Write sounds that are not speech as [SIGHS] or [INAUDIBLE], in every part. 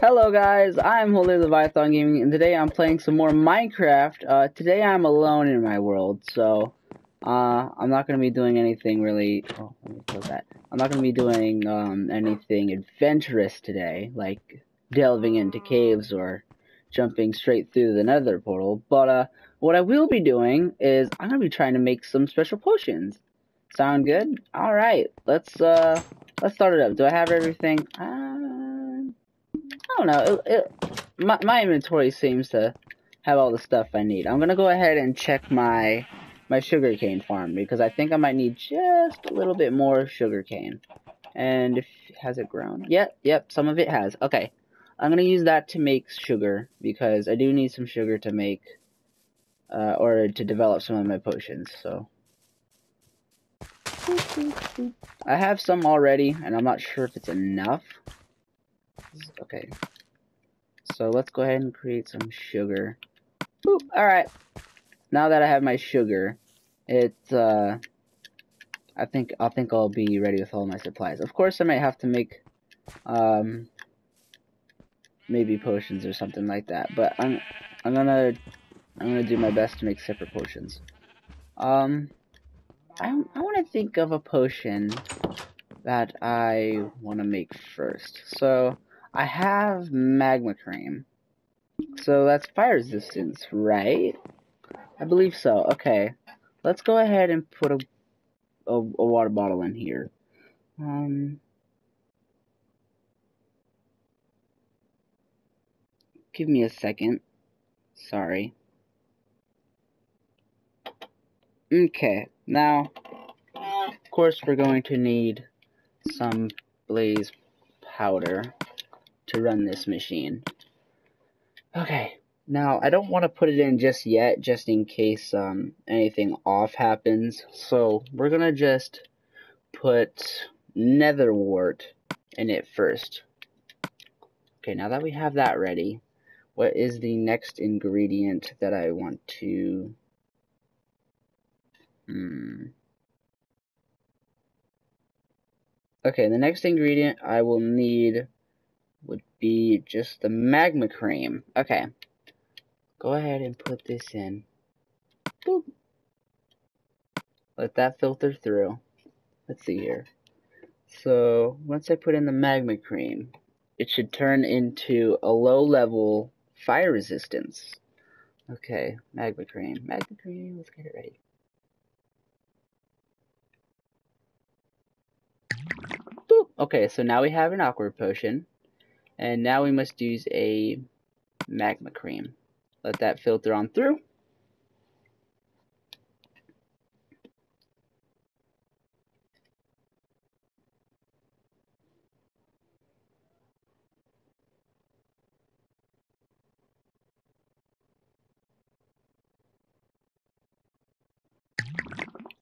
Hello guys, I'm Holy Leviathan Gaming, and today I'm playing some more Minecraft. Uh, today I'm alone in my world, so, uh, I'm not gonna be doing anything really, oh, let me close that. I'm not gonna be doing, um, anything adventurous today, like delving into caves or jumping straight through the nether portal, but, uh, what I will be doing is I'm gonna be trying to make some special potions. Sound good? Alright, let's, uh, let's start it up. Do I have everything? I don't know. It, it, my, my inventory seems to have all the stuff I need. I'm gonna go ahead and check my my sugarcane farm because I think I might need just a little bit more sugarcane. And if has it grown? Yep, yep, some of it has. Okay. I'm gonna use that to make sugar because I do need some sugar to make uh, or to develop some of my potions. So I have some already, and I'm not sure if it's enough. Okay. So let's go ahead and create some sugar. Alright. Now that I have my sugar, it's, uh, I think, I think I'll be ready with all my supplies. Of course, I might have to make, um, maybe potions or something like that, but I'm, I'm gonna, I'm gonna do my best to make separate potions. Um, I, I want to think of a potion that I want to make first. So, I have magma cream. So that's fire resistance, right? I believe so. Okay. Let's go ahead and put a, a, a water bottle in here. Um, give me a second. Sorry. Okay, now, of course, we're going to need some blaze powder to run this machine. Okay, now I don't want to put it in just yet, just in case um, anything off happens. So we're going to just put nether wart in it first. Okay, now that we have that ready, what is the next ingredient that I want to... Hmm... Okay, the next ingredient I will need would be just the magma cream. Okay. Go ahead and put this in. Boop. Let that filter through. Let's see here. So, once I put in the magma cream, it should turn into a low level fire resistance. Okay, magma cream. Magma cream, let's get it ready. Boop. Okay, so now we have an awkward potion. And now we must use a magma cream. Let that filter on through.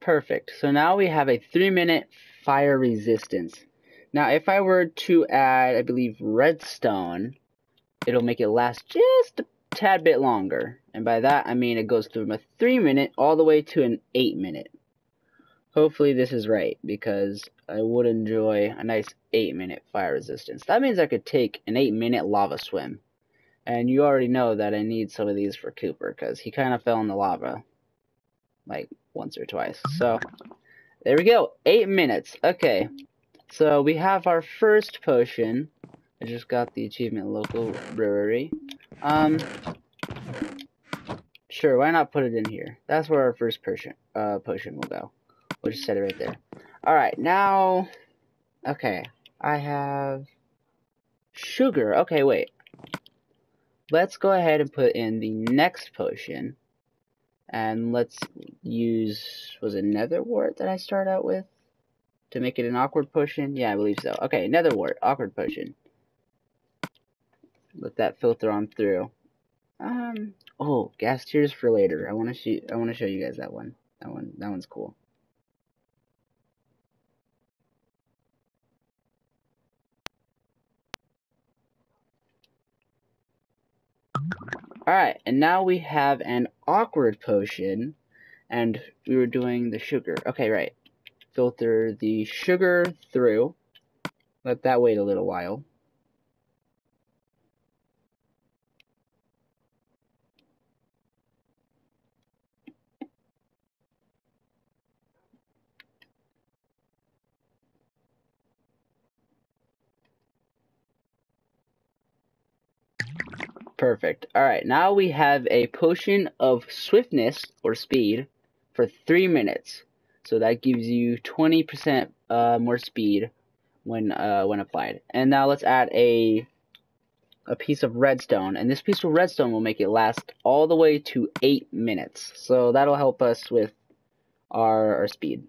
Perfect. So now we have a three minute fire resistance. Now, if I were to add, I believe, redstone, it'll make it last just a tad bit longer. And by that, I mean it goes from a 3 minute all the way to an 8 minute. Hopefully this is right, because I would enjoy a nice 8 minute fire resistance. That means I could take an 8 minute lava swim. And you already know that I need some of these for Cooper, because he kind of fell in the lava. Like, once or twice. So, there we go. 8 minutes. Okay. So we have our first potion. I just got the achievement local brewery. Um, sure, why not put it in here? That's where our first potion, uh, potion will go. We'll just set it right there. Alright, now, okay, I have sugar. Okay, wait. Let's go ahead and put in the next potion. And let's use, was it nether wart that I start out with? To make it an awkward potion? Yeah, I believe so. Okay, another wart, awkward potion. Let that filter on through. Um, oh, ghast tears for later. I want to show. I want to show you guys that one. That one. That one's cool. Alright, and now we have an awkward potion, and we were doing the sugar. Okay, right filter the sugar through. Let that wait a little while. Perfect. All right, now we have a potion of swiftness or speed for three minutes. So that gives you 20% uh, more speed when uh, when applied. And now let's add a a piece of redstone, and this piece of redstone will make it last all the way to 8 minutes. So that'll help us with our, our speed.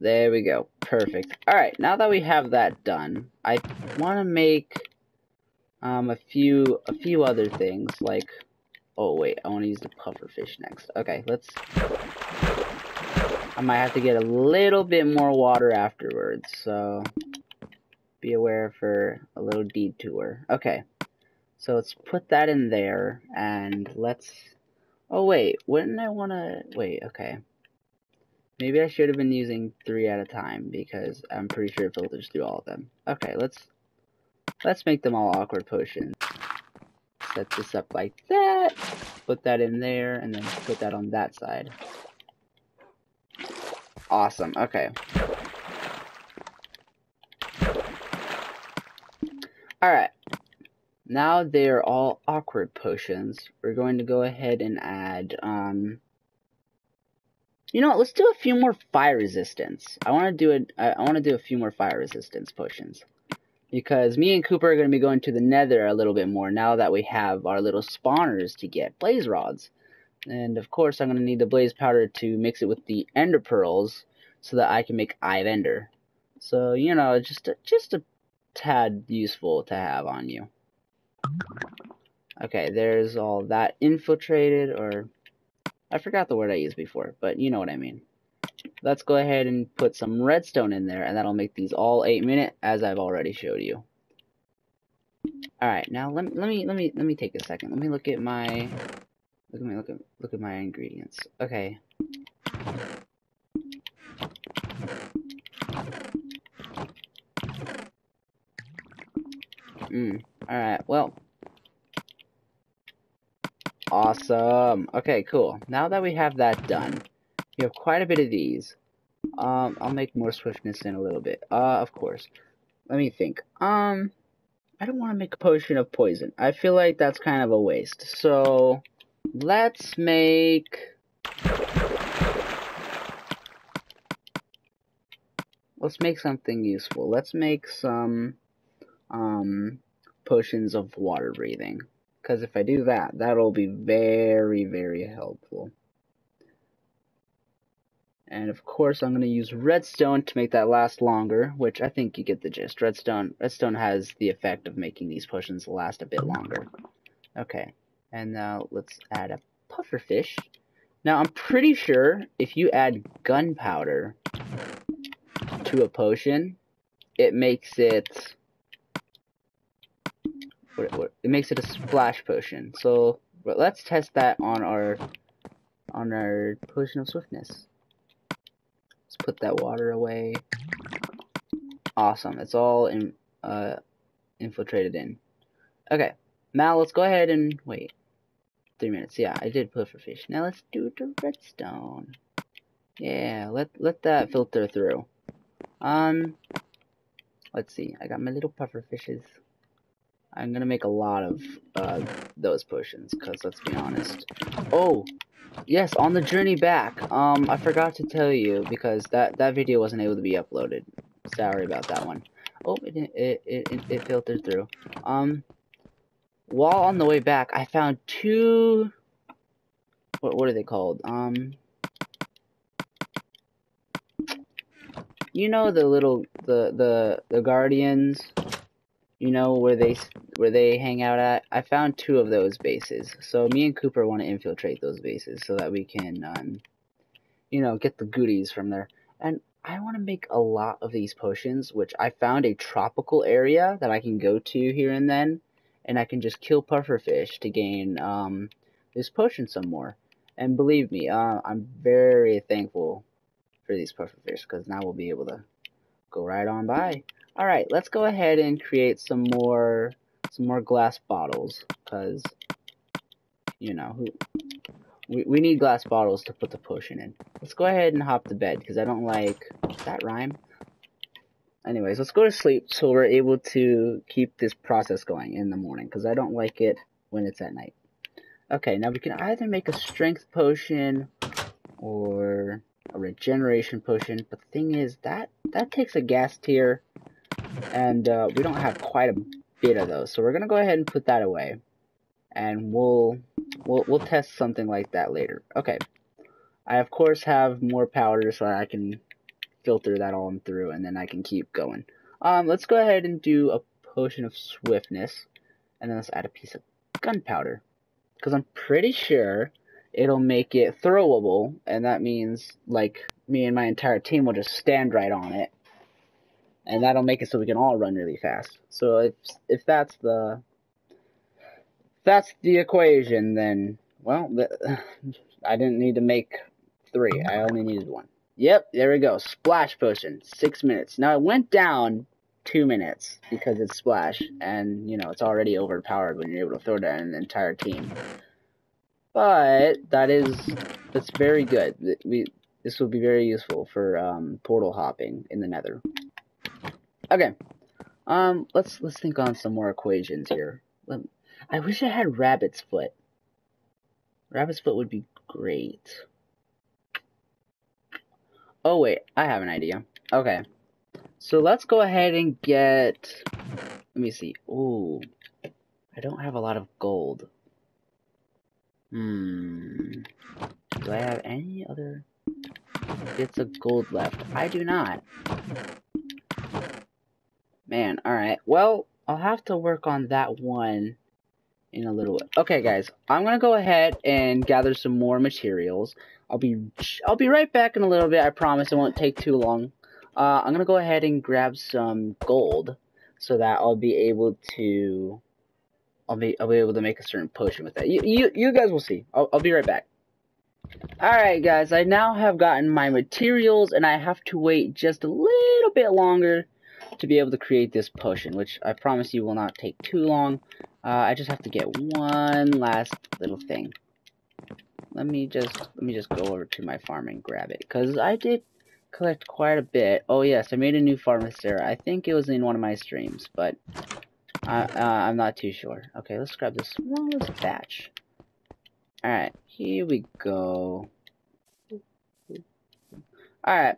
There we go. Perfect. Alright, now that we have that done, I want to make um, a few a few other things, like... Oh, wait, I want to use the pufferfish next. Okay, let's... I might have to get a little bit more water afterwards, so... Be aware for a little detour. Okay, so let's put that in there, and let's... Oh, wait, wouldn't I want to... Wait, okay. Maybe I should have been using three at a time because I'm pretty sure it filters through all of them. Okay, let's let's make them all awkward potions. Set this up like that. Put that in there and then put that on that side. Awesome. Okay. Alright. Now they're all awkward potions. We're going to go ahead and add um you know what? Let's do a few more fire resistance. I want to do it. I want to do a few more fire resistance potions because me and Cooper are going to be going to the Nether a little bit more now that we have our little spawners to get blaze rods. And of course, I'm going to need the blaze powder to mix it with the ender pearls so that I can make eye ender. So you know, just a, just a tad useful to have on you. Okay, there's all that infiltrated or I forgot the word I used before, but you know what I mean. Let's go ahead and put some redstone in there, and that'll make these all 8 minute, as I've already showed you. Alright, now let, let me let me let me take a second. Let me look at my look at me look at look at my ingredients. Okay. Hmm. Alright, well, Awesome. Okay, cool. Now that we have that done, we have quite a bit of these. Um, I'll make more swiftness in a little bit. Uh, of course. Let me think. Um, I don't want to make a potion of poison. I feel like that's kind of a waste. So, let's make... Let's make something useful. Let's make some, um, potions of water breathing. Because if I do that, that'll be very, very helpful. And of course, I'm going to use redstone to make that last longer, which I think you get the gist. Redstone, redstone has the effect of making these potions last a bit longer. Okay, and now let's add a pufferfish. Now, I'm pretty sure if you add gunpowder to a potion, it makes it it makes it a splash potion. So let's test that on our on our potion of swiftness. Let's put that water away. Awesome. It's all in uh infiltrated in. Okay. Now let's go ahead and wait. Three minutes. Yeah, I did pufferfish. Now let's do the redstone. Yeah, let let that filter through. Um let's see. I got my little pufferfishes. I'm gonna make a lot of uh, those potions, because let's be honest. Oh, yes, on the journey back, um, I forgot to tell you, because that, that video wasn't able to be uploaded. Sorry about that one. Oh, it, it, it, it filtered through. Um, while on the way back, I found two, what, what are they called? Um, you know the little, the, the, the guardians you know where they where they hang out at. I found two of those bases. So me and cooper want to infiltrate those bases so that we can um, you know get the goodies from there. And i want to make a lot of these potions which i found a tropical area that i can go to here and then and i can just kill pufferfish to gain um, this potion some more. And believe me uh, i'm very thankful for these pufferfish because now we'll be able to go right on by Alright, let's go ahead and create some more some more glass bottles, because, you know, we, we need glass bottles to put the potion in. Let's go ahead and hop to bed, because I don't like, that rhyme? Anyways, let's go to sleep so we're able to keep this process going in the morning, because I don't like it when it's at night. Okay, now we can either make a strength potion or a regeneration potion, but the thing is, that, that takes a ghast tear, and uh, we don't have quite a bit of those, so we're gonna go ahead and put that away, and we'll, we'll, we'll test something like that later. Okay, I of course have more powder so I can filter that all through, and then I can keep going. Um, let's go ahead and do a potion of swiftness, and then let's add a piece of gunpowder, because I'm pretty sure it'll make it throwable, and that means, like, me and my entire team will just stand right on it, and that'll make it so we can all run really fast. So if, if that's the, if that's the equation, then, well, [SIGHS] I didn't need to make three, I only needed one. Yep, there we go, splash potion, six minutes. Now it went down two minutes because it's splash, and, you know, it's already overpowered when you're able to throw down an entire team. But that is that's very good. We this will be very useful for um, portal hopping in the Nether. Okay, um, let's let's think on some more equations here. Let, I wish I had rabbit's foot. Rabbit's foot would be great. Oh wait, I have an idea. Okay, so let's go ahead and get. Let me see. Ooh, I don't have a lot of gold. Hmm. Do I have any other bits of gold left? I do not. Man, alright. Well, I'll have to work on that one in a little bit. Okay, guys, I'm gonna go ahead and gather some more materials. I'll be I'll be right back in a little bit. I promise it won't take too long. Uh, I'm gonna go ahead and grab some gold so that I'll be able to I'll be I'll be able to make a certain potion with that. You you, you guys will see. I'll, I'll be right back. Alright guys, I now have gotten my materials and I have to wait just a little bit longer to be able to create this potion, which I promise you will not take too long. Uh, I just have to get one last little thing. Let me just let me just go over to my farm and grab it, because I did collect quite a bit. Oh yes, I made a new farm. I think it was in one of my streams, but I, uh, I'm not too sure. Okay, let's grab the smallest batch. Alright, here we go. Alright,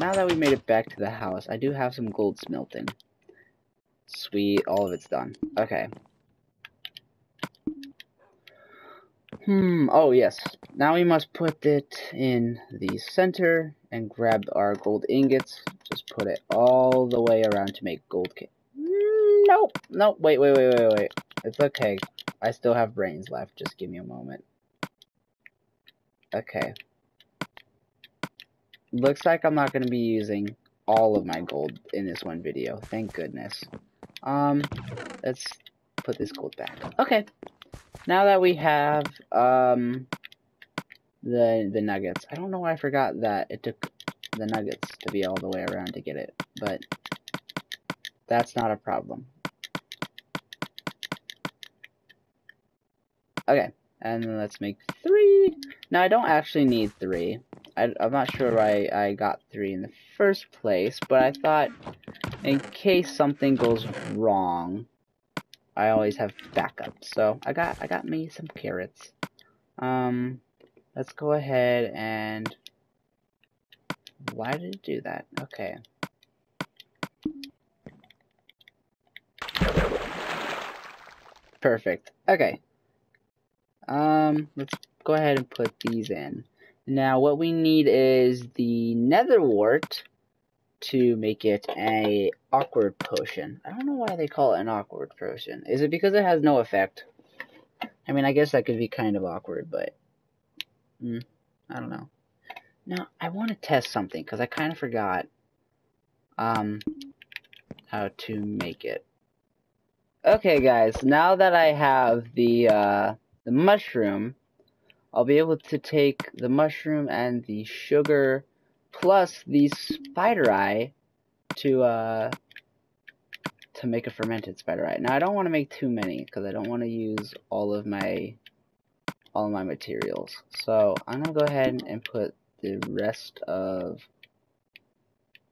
now that we made it back to the house, I do have some gold smelting. Sweet, all of it's done. Okay. Hmm, oh yes. Now we must put it in the center and grab our gold ingots. Just put it all the way around to make gold kit. Nope. Nope. Wait, wait, wait, wait, wait. It's okay. I still have brains left. Just give me a moment. Okay. Looks like I'm not going to be using all of my gold in this one video. Thank goodness. Um, let's put this gold back. Okay. Now that we have, um, the, the nuggets. I don't know why I forgot that it took the nuggets to be all the way around to get it, but that's not a problem. Okay, and let's make three. Now, I don't actually need three. I, am not sure why I got three in the first place, but I thought in case something goes wrong, I always have backup. So I got I got me some carrots. Um, let's go ahead and why did it do that? Okay. Perfect. Okay. Um, let's go ahead and put these in. Now, what we need is the nether wart to make it a awkward potion. I don't know why they call it an awkward potion. Is it because it has no effect? I mean, I guess that could be kind of awkward, but mm, I don't know. Now, I want to test something because I kind of forgot um, how to make it. Okay, guys, now that I have the uh, the mushroom, I'll be able to take the mushroom and the sugar plus the spider eye to uh to make a fermented spider eye. Now I don't want to make too many because I don't want to use all of my all of my materials. So I'm gonna go ahead and put the rest of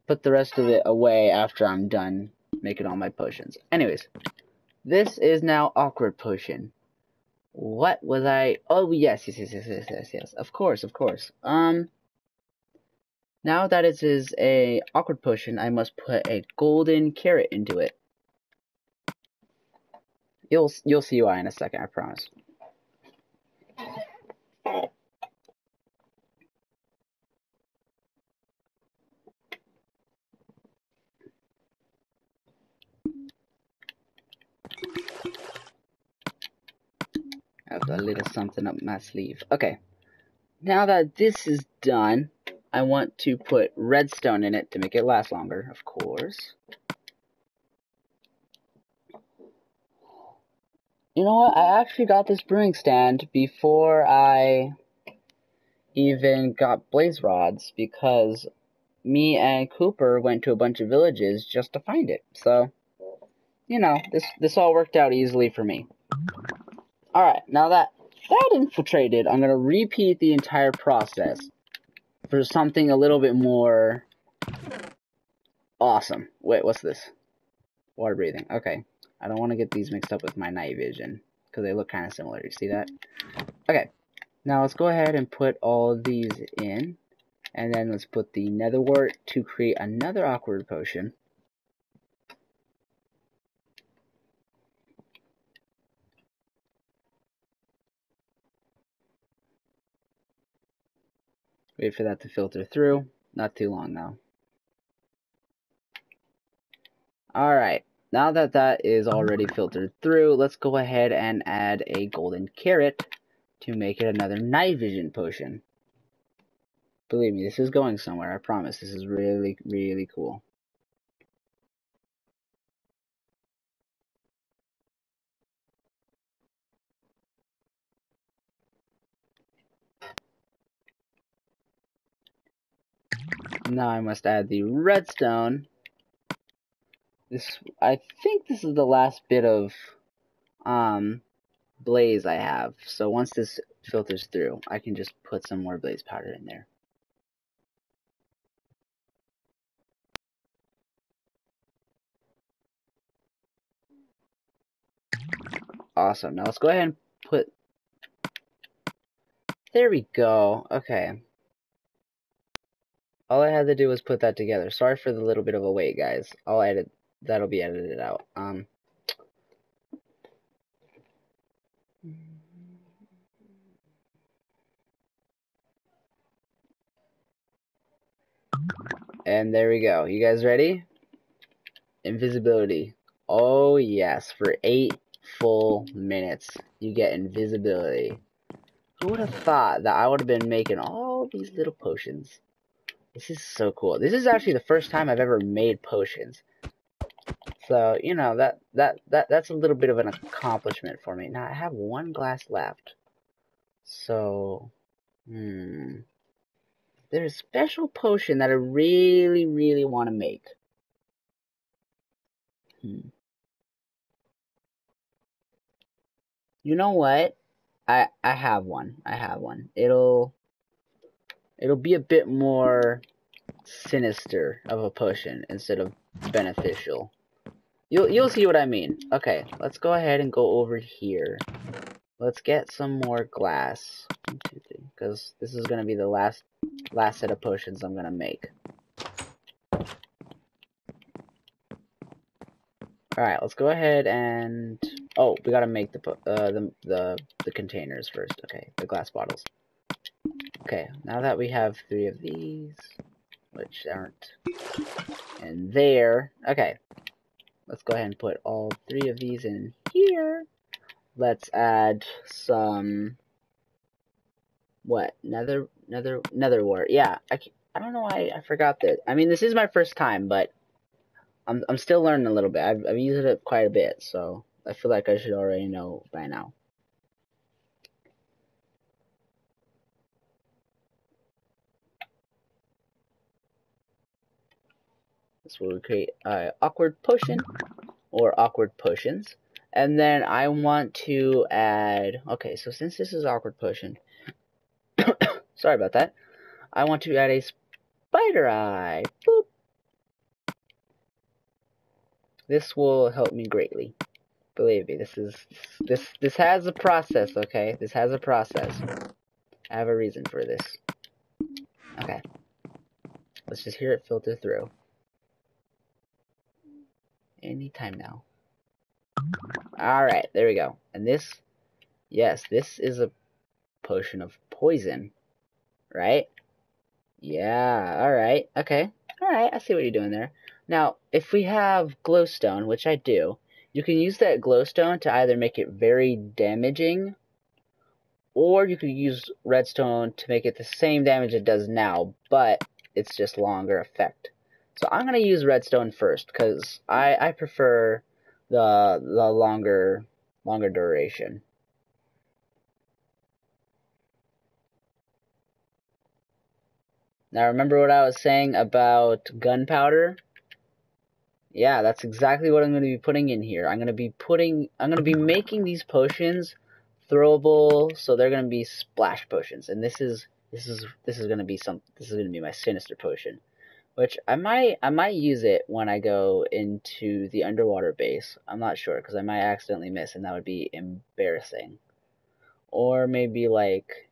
put the rest of it away after I'm done making all my potions. Anyways, this is now awkward potion. What was I? Oh yes, yes, yes, yes, yes, yes, yes. Of course, of course. Um. Now that it is a awkward potion, I must put a golden carrot into it. You'll you'll see why in a second, I promise. Have a little something up my sleeve. Okay. Now that this is done, I want to put redstone in it to make it last longer, of course. You know what? I actually got this brewing stand before I even got blaze rods because me and Cooper went to a bunch of villages just to find it. So, you know, this this all worked out easily for me. Alright, now that that infiltrated, I'm going to repeat the entire process for something a little bit more awesome. Wait, what's this? Water breathing. Okay. I don't want to get these mixed up with my night vision because they look kind of similar. You see that? Okay. Now let's go ahead and put all these in. And then let's put the nether wart to create another awkward potion. Wait for that to filter through. Not too long though. Alright, now that that is already filtered through, let's go ahead and add a golden carrot to make it another night vision potion. Believe me, this is going somewhere, I promise. This is really, really cool. Now I must add the redstone. This, I think this is the last bit of um, blaze I have. So once this filters through, I can just put some more blaze powder in there. Awesome. Now let's go ahead and put... There we go. Okay. All I had to do was put that together. Sorry for the little bit of a wait, guys. I'll edit. That'll be edited out. Um. And there we go. You guys ready? Invisibility. Oh, yes. For eight full minutes, you get invisibility. Who would have thought that I would have been making all these little potions? This is so cool. This is actually the first time I've ever made potions. So, you know, that, that, that that's a little bit of an accomplishment for me. Now, I have one glass left. So, hmm. There's a special potion that I really, really want to make. Hmm. You know what? I I have one. I have one. It'll it'll be a bit more sinister of a potion instead of beneficial. You'll you'll see what I mean. Okay, let's go ahead and go over here. Let's get some more glass. Because this is gonna be the last last set of potions I'm gonna make. All right, let's go ahead and oh, we gotta make the uh, the the the containers first. Okay, the glass bottles. Okay, now that we have three of these, which aren't in there, okay, let's go ahead and put all three of these in here. Let's add some, what, nether, nether, nether wart. Yeah, I, I don't know why I forgot that. I mean, this is my first time, but I'm, I'm still learning a little bit. I've, I've used it quite a bit, so I feel like I should already know by now. This will create an awkward potion. or awkward potions. And then I want to add, okay, so since this is awkward potion, [COUGHS] sorry about that, I want to add a spider eye. Boop. This will help me greatly. Believe me, this is, this, this has a process, okay? This has a process. I have a reason for this. Okay. Let's just hear it filter through. Anytime now. Alright, there we go. And this, yes, this is a potion of poison. Right? Yeah, alright, okay. Alright, I see what you're doing there. Now, if we have glowstone, which I do, you can use that glowstone to either make it very damaging, or you could use redstone to make it the same damage it does now, but it's just longer effect. So I'm going to use redstone first, because I, I prefer the the longer longer duration. Now remember what I was saying about gunpowder? Yeah, that's exactly what I'm going to be putting in here. I'm going to be putting I'm going to be making these potions throwable so they're going to be splash potions and this is this is this is going to be some this is going to be my sinister potion. Which I might I might use it when I go into the underwater base. I'm not sure because I might accidentally miss and that would be embarrassing. Or maybe like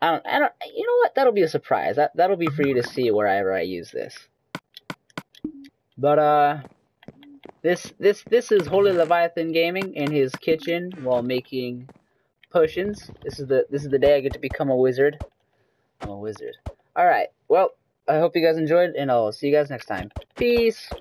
I don't I don't you know what? That'll be a surprise. That that'll be for you to see wherever I use this. But uh this this this is Holy Leviathan Gaming in his kitchen while making potions. This is the this is the day I get to become a wizard. I'm a wizard. Alright, well I hope you guys enjoyed, and I'll see you guys next time. Peace!